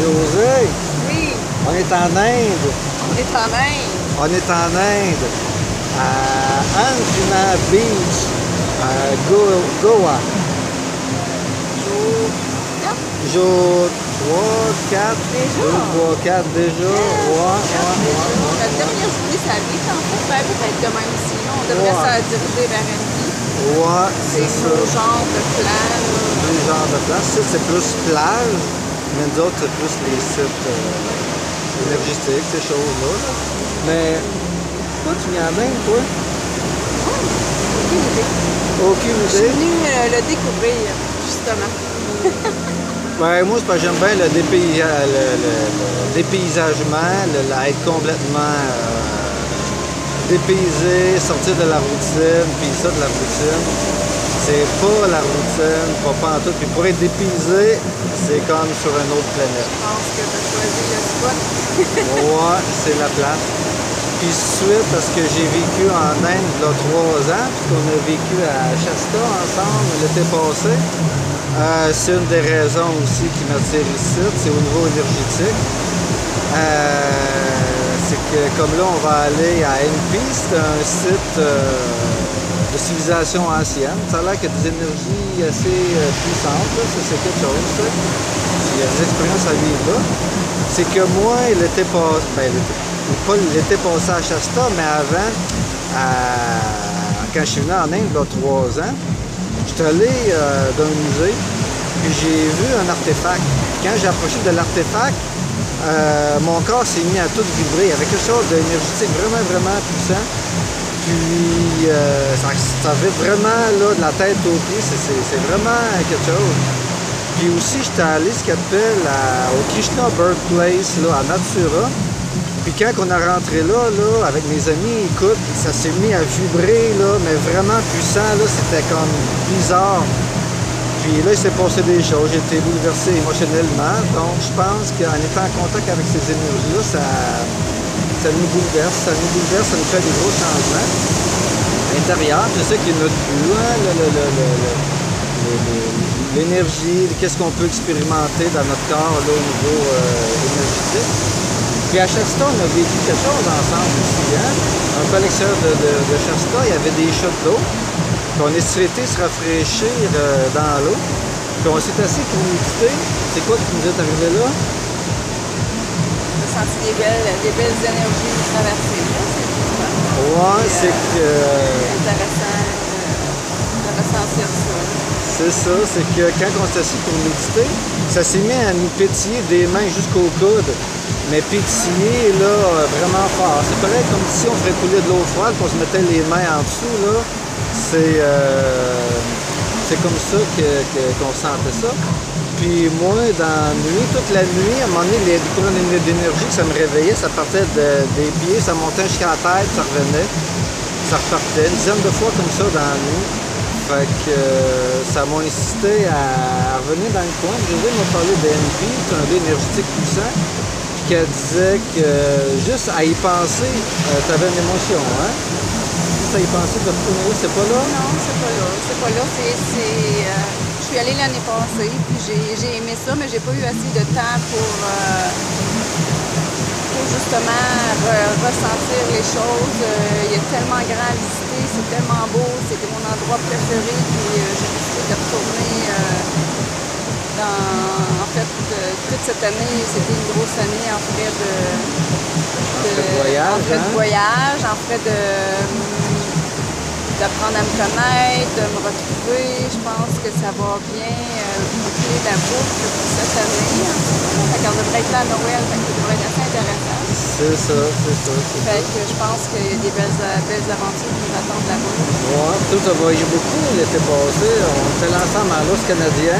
José, Oui, on est en Inde. on est en Inde. On est en Inde, à Anjuna Beach, à Go- Goa. Jour 4. Jour 3, 4, Déjà? 2, 3, 4 déjà. Ouais, ouais, ouais. La dernière journée, ça vite en fait. Ben, peut-être demain aussi. On devrait Ouais. se diriger vers Andy. Ouais, C'est ça. nos genres de. Deux genres de places. Ça, c'est plus plage, mais nous autres, c'est plus les sites euh, énergétiques, ces choses-là. là. Mais toi, tu viens en Inde, toi? Aucune idée. Aucune Je suis idée. venue euh, le découvrir, justement. Ouais, moi, c'est j'aime bien le, dépaysa- le, le- le dépaysagement, le, être complètement euh, dépaysé, sortir de la routine, puis ça, de la routine. C'est pas la routine, pas, pas en tout. Puis pour être dépaysé, c'est comme sur une autre planète. Je pense que tu as choisi le spot. Ouais, c'est la place. Puis suite parce que j'ai vécu en Inde il y a trois ans, puis qu'on a vécu à Shasta ensemble l'été passé. Euh, c'est une des raisons aussi qui m'attire ici, c'est au niveau énergétique. Euh, c'est que comme là, on va aller à NP, c'est un site euh, de civilisation ancienne. Ça a l'air qu'il y a des énergies assez euh, puissantes, ça c'est quelque chose. Il y a des expériences à vivre là. C'est que moi, l'été passé, ben, pas l'été passé à Shasta, mais avant, à- quand je suis venu en Inde, il y a trois ans, je suis allé euh, dans un musée, puis j'ai vu un artefact. Quand j'ai approché de l'artefact, euh, mon corps s'est mis à tout vibrer avec quelque chose d'énergétique vraiment, vraiment puissant. Puis euh, ça, ça vibre vraiment là, de la tête aux pieds, c'est, vraiment quelque chose. Puis aussi, j'étais allé ce qu'on appelle au Krishna Birthplace, là, à Natura. Puis quand on a rentré là, là, avec mes amis, écoute, ça s'est mis à vibrer, là, mais vraiment puissant, c'était comme bizarre. Puis là, il s'est passé des choses, j'ai été bouleversé émotionnellement. Donc, je pense qu'en étant en contact avec ces énergies-là, ça, ça nous bouleverse, ça nous bouleverse, ça nous fait des gros changements. À l'intérieur, je sais qu'il y a notre but, hein, l'énergie, qu'est-ce qu'on peut expérimenter dans notre corps là, au niveau euh, énergétique. Puis à Shasta, on a vécu quelque chose ensemble aussi. Hein? Un l'extérieur de, de- de Shasta, il y avait des chutes d'eau. Puis on est souhaité se rafraîchir euh, dans l'eau. Puis on s'est assis pour méditer. C'est quoi qui nous est arrivé là? J'ai senti des belles, des belles énergies fun. Ouais, c'est que. C'est intéressant euh, de ressentir ça. C'est ça, c'est que quand on s'est assis pour méditer, ça s'est mis à nous pétiller des mains jusqu'au coude. Mais pétiller, là, vraiment fort. C'est pareil comme si on ferait couler de l'eau froide, qu'on se mettait les mains en dessous, là. C'est euh, c'est comme ça qu'on sentait ça. Puis moi, dans la nuit, toute la nuit, à un moment donné, les courants d'éner- d'énergie, ça me réveillait, ça partait de- des pieds, ça montait jusqu'à la tête, ça revenait, ça repartait, une dizaine de fois comme ça dans la nuit. Euh, ça m'a incité à revenir dans le coin. José m'a parlé de NP, c'est un énergétique puissant. Qu'elle disait que euh, juste à y penser, tu avais une émotion, hein? Juste à y penser, de retourner, c'est pas là? Non, c'est pas là. C'est pas là. C'est, euh, je suis allée l'année passée, puis j'ai, aimé ça, mais j'ai pas eu assez de temps pour, euh, pour justement re- ressentir les choses. Euh, il y a tellement grand à visiter, c'est tellement beau, c'était mon endroit préféré, puis euh, j'ai décidé de retourner. Euh, dans, en fait, euh, toute cette année, c'était une grosse année en frais de, frais de voyage, en frais de hein? voyage, en frais de d'apprendre à me connaître, de me retrouver. Je pense que ça va bien euh, boucler la boucle pour cette année. Fait qu'on devrait être là à Noël, fait que ça devrait être assez intéressant. C'est ça, c'est ça, c'est ça. Fait que je pense qu'il y a des belles, euh, belles aventures qui nous attendent là-bas. Ouais, tout a voyagé beaucoup l'été passé. On était ensemble à l'os canadien.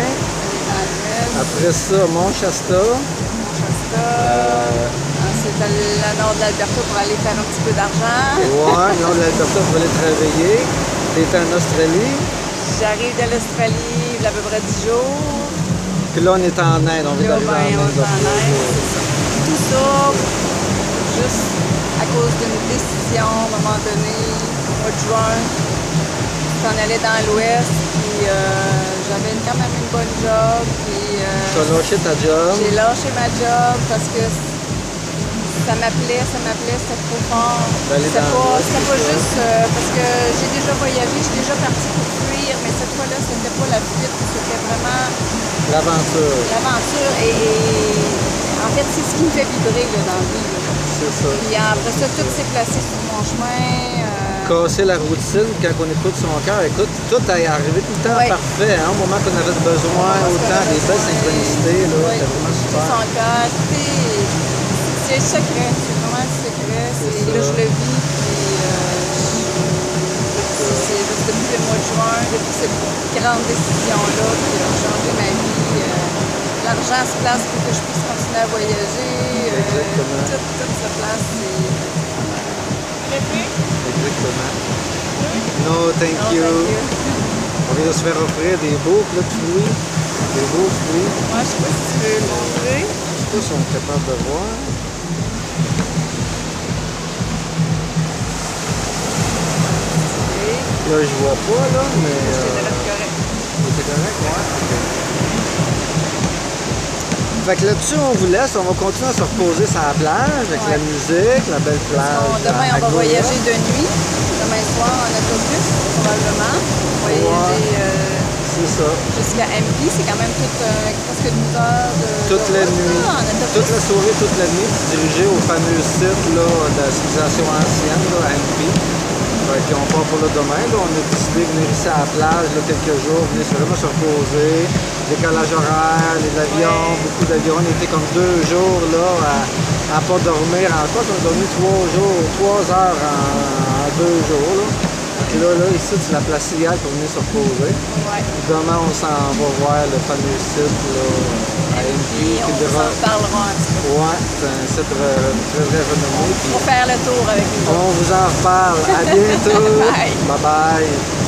Après ça, Mont-Shasta. Shasta, Euh, ensuite à la nord de l'Alberta pour aller faire un petit peu d'argent. ouais, non, l'Alberta, il fallait travailler. T'es en Australie. J'arrive de l'Australie, il y a à peu près 10 jours. Puis là, on est en Inde. On vient d'arriver ben, en on Inde. est en là. Inde, c'est ça. Tout ça, juste à cause d'une décision, à un moment donné, au de juin, je m'en allais dans l'ouest, puis euh, quand même une bonne job. Puis, euh, Tu as lâché ta job. j'ai lâché ma job parce que ça m'appelait, ça m'appelait, c'était trop fort. C'était pas, pas juste euh, parce que j'ai déjà voyagé, j'ai déjà parti pour fuir, mais cette fois-là, c'était pas la fuite, c'était vraiment L'aventure. l'aventure et, et en fait, c'est ce qui me fait vibrer là, dans la vie. C'est ça. Puis après ça, tout s'est placé sur mon chemin. Casser la routine quand on écoute son cœur. Écoute, tout est arrivé tout le temps parfait. Hein? Au moment qu'on avait besoin, autant des belles synchronicités. Là, ouais, C'était vraiment tout super. son cœur, c'est secret, c'est vraiment le secret. C'est. Là, je le vis, puis euh, c'est juste depuis le mois de juin, depuis cette grande décision-là qui a changé ma vie. euh, L'argent se place pour que je puisse continuer à voyager. euh, tout, tout se place. No, thank you. On vient de se faire offrir des beaux plats de fruits. Des beaux fruits. Moi, je sais pas si tu veux montrer. Je sais pas si on est capable de voir. Là, je vois pas, là, mais. laisse correct. C'est correct, ouais? Fait que là-dessus, on vous laisse. On va continuer à se reposer sur la plage avec la musique, la belle plage. On- demain, on va voyager de nuit. Soir, en autobus, probablement. On va voyager euh, C'est ça. jusqu'à MP. C'est quand même toute, euh, presque 12 heures de. Toute de la route, nuit. là. Toute la soirée, toute la nuit, dirigé au fameux site là, de la civilisation ancienne, là, à MP. Fait qu'on part pour le demain. Là. On a décidé de venir ici à la plage là, quelques jours, venir vraiment se reposer. Décalage horaire, les avions, Ouais. beaucoup d'avions. On était comme deux jours là, à, à pas dormir. En quoi on a dormi trois jours, trois heures en deux jours. Là. Puis là, là, ici, c'est la place idéale pour venir se reposer. Ouais. Demain, on s'en va voir le fameux site là, à MP. On devra- parlera un petit peu. Ouais, c'est un site très, très renommé. Pour faire le tour avec nous. on vous en reparle. À bientôt. Bye. Bye bye.